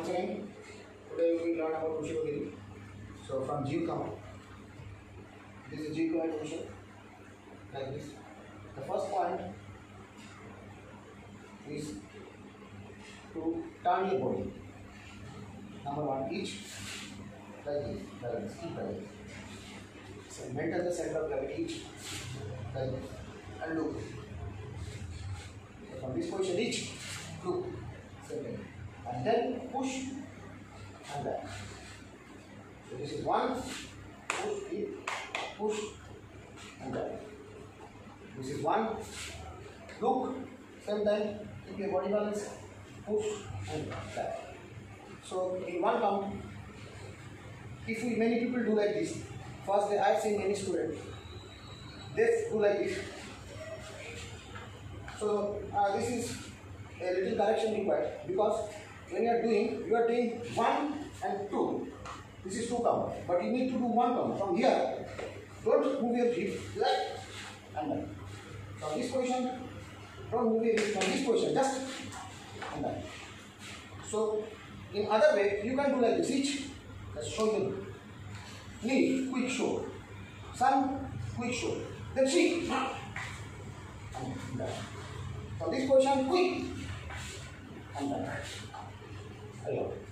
Once today we will learn about Ushigogiri. So from Jeev command, this is Jeev command motion, like this. The first point is to turn your body. Number one, each like this, like this, keep like this. So maintain the center of gravity each like this, and look. So from this position, each look, then push and back. So this is one, push, keep, push, and back. This is one, look, same time, keep your body balance, push and back. So in one count, if we, many people do like this, first I have seen many students, they do like this. So uh, this is a little correction required because when you are doing, you are doing one and two. This is two count, but you need to do one count from here. Don't move your hip left and. From this position, don't move your hip from this position, just and right. So in other way, you can do like this. Each, just show you. Knee, quick show. Sun, quick show. Then down. From this position, quick. And down. Hello.